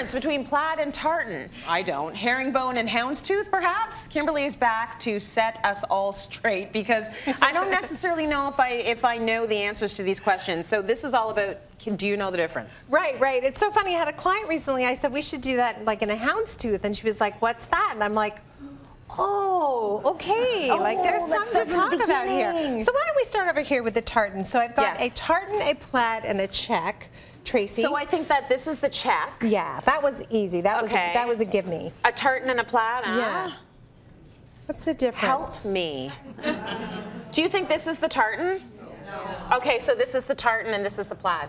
difference between plaid and tartan? I don't. Herringbone and houndstooth, perhaps? Kimberly is back to set us all straight because I don't necessarily know if I if I know the answers to these questions. So this is all about do you know the difference? Right, right. It's so funny. I had a client recently. I said we should do that like in a houndstooth, and she was like, "What's that?" And I'm like, Oh, okay. Oh, like there's something to talk about here. So why don't we start over here with the tartan? So I've got yes. a tartan, a plaid, and a check. Tracy. So I think that this is the check. Yeah, that was easy. That okay. was a, that was a give me. A tartan and a plaid. Huh? Yeah. What's the difference? Help me. Do you think this is the tartan? No. Okay, so this is the tartan and this is the plaid.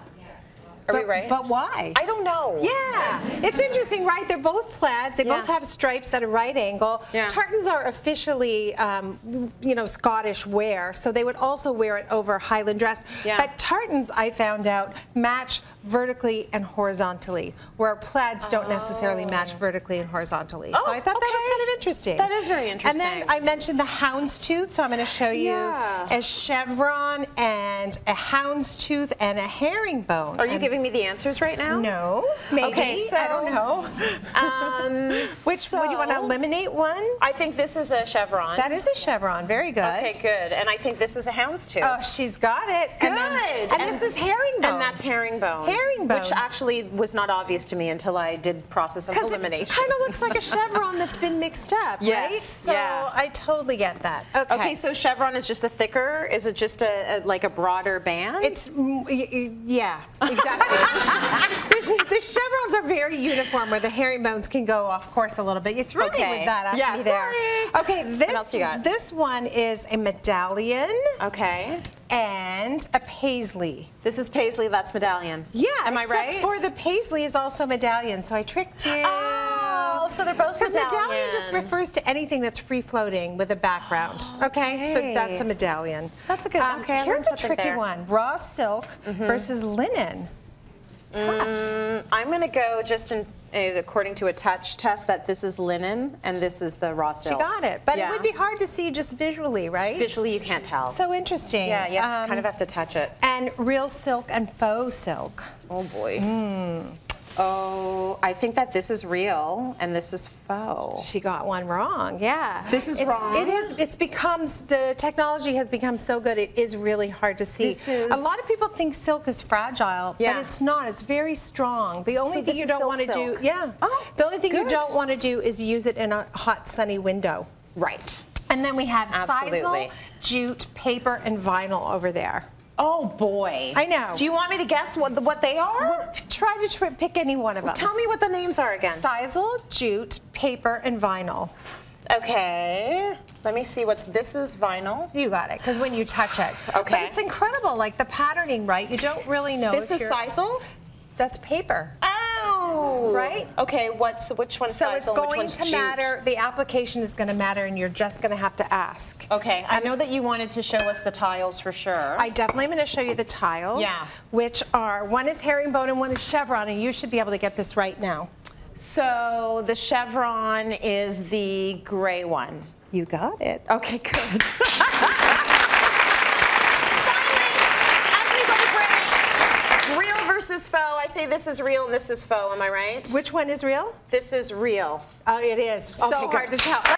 Are but, we right? But why? I don't know. Yeah, it's interesting, right? They're both plaids. They yeah. both have stripes at a right angle. Yeah. Tartans are officially, um, you know, Scottish wear, so they would also wear it over Highland dress. Yeah. But tartans, I found out, match vertically and horizontally, where plaids don't necessarily match oh. vertically and horizontally. Oh, so I thought okay. that was kind of interesting. That is very interesting. And then I mentioned the houndstooth, so I'm going to show you yeah. a chevron and a houndstooth and a herringbone. Are you and giving me the answers right now? No, maybe. Okay, so, I don't know. Um, Which so, would you want to eliminate one? I think this is a chevron. That is a chevron. Very good. Okay, good. And I think this is a houndstooth. Oh, she's got it. Good. And, then, and, and this is herringbone. That's herringbone herringbone. Which actually was not obvious to me until I did process of elimination. it kind of looks like a chevron that's been mixed up, yes, right? So yeah. I totally get that. Okay. Okay, so chevron is just a thicker, is it just a, a like a broader band? It's, yeah, exactly. the, the, chevrons are very uniform where the herringbones can go off course a little bit. You threw okay. me with that, yeah, me there. Sorry. Okay, this, this one is a medallion. Okay and a paisley. This is paisley, that's medallion. Yeah, am I right? for the paisley is also medallion, so I tricked you. Oh, so they're both medallion. Because medallion just refers to anything that's free floating with a background. Okay, okay so that's a medallion. That's a good. Um, okay, here's a tricky there. one: raw silk mm -hmm. versus linen. Tough. Mm, I'm going to go just in according to a touch test that this is linen and this is the raw silk. She got it, but yeah. it would be hard to see just visually, right? Visually, you can't tell. So interesting. Yeah, you um, kind of have to touch it. And real silk and faux silk. Oh boy. Mm. Oh, I think that this is real and this is faux. She got one wrong. Yeah. This is it's, wrong. It is. It's becomes the technology has become so good. It is really hard to see. This is, a lot of people think silk is fragile, yeah. but it's not. It's very strong. The only so thing you don't want to do, yeah. Oh, the only thing good. you don't want to do is use it in a hot sunny window. Right. And then we have Absolutely. sisal, jute, paper, and vinyl over there. Oh boy. I know. Do you want me to guess what the, what they are? Well, try to pick any one of them. Tell me what the names are again. Sisal, jute, paper, and vinyl. Okay. Let me see what's this is vinyl. You got it, because when you touch it. Okay. But it's incredible, like the patterning, right? You don't really know. This is sisal? That's paper. Oh. Right? Okay, what's which one's so it's going to jute? matter. The application is going to matter, and you're just going to have to ask. Okay, I know that you wanted to show us the tiles for sure. I definitely am going to show you the tiles. Yeah. Which are one is herringbone and one is chevron, and you should be able to get this right now. So the chevron is the gray one. You got it. Okay, good. versus faux. I say this is real and this is faux. Am I right? Which one is real? This is real. Oh, it is. So okay, hard to tell.